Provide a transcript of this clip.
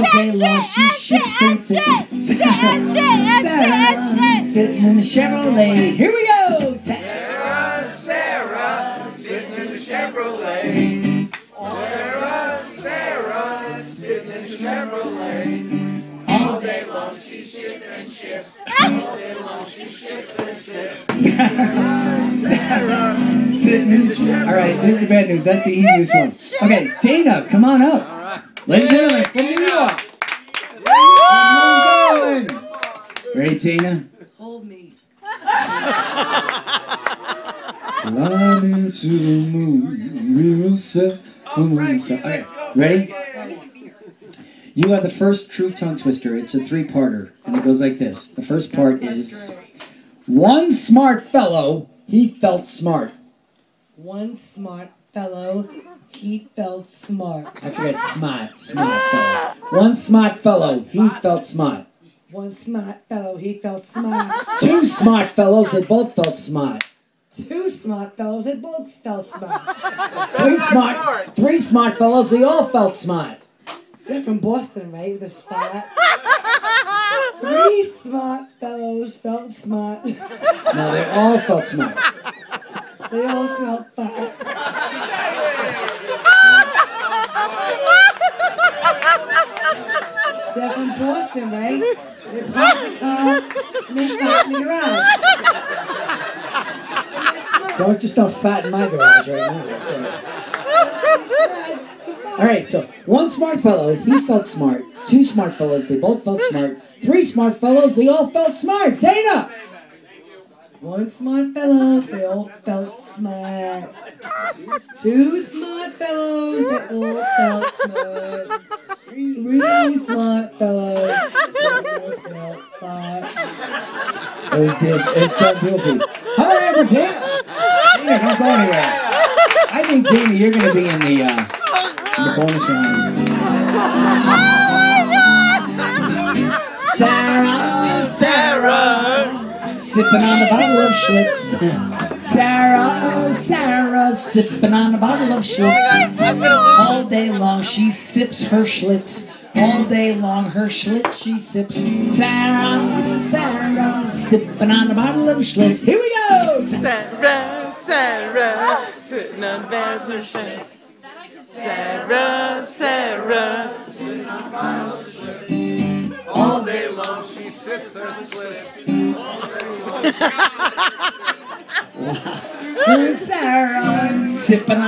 Day long she ships sits. Sarah, sitting in the Chevrolet. Here we go. Sarah, Sarah, sitting in the Chevrolet. Sarah, Sarah, sitting in the Chevrolet. All day long she shifts and shifts. All day long she shifts and shifts. Sarah, sitting in the Chevrolet. All right, here's the bad news. That's the easiest one. Okay, Dana, come on up. Ladies and gentlemen, from New York. Long Island. Ready, Tina? Hold me. Fly me to the moon, we will set the moon. So- Okay, ready? You are the first true tongue twister. It's a three-parter, and it goes like this. The first part is one smart fellow, he felt smart. One smart fellow, he felt smart. I forget smart, smart ah! fellow. One smart fellow, he felt smart. One smart fellow, he felt smart. Two smart fellows, they both felt smart. Two smart fellows, they both felt smart. Three smart, three smart fellows, they all felt smart. They're from Boston, right? The spot. Three smart fellows felt smart. No, they all felt smart. They all smelled bad. They're from Boston, right? They parked the car parked in the garage. Don't just don't fatten my garage right now. So- All right, so one smart fellow, he felt smart. Two smart fellows, they both felt smart. Three smart fellows, they all felt smart. Dana! One smart fellow, they all felt smart. Two smart fellows, they all felt smart. Three smart fellows, they all smelled fat. It was good. It's so goofy. All right, for Dana. Dana, don't go anywhere. I think Dana, you're going to be in the uh, in the bonus round. Sarah, Sarah, sipping on a bottle of Schlitz. Sarah, oh, Sarah, sipping on a bottle of Schlitz. All day long she sips her Schlitz. All day long her Schlitz she sips. Sarah, Sarah, sipping on a bottle of Schlitz. Here we go. Sarah, Sarah, sitting on the sheets. Sarah, Sarah, sipping on a bottle of Schlitz. All day long she sips and slips. Sarah, sipping